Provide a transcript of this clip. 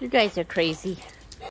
You guys are crazy.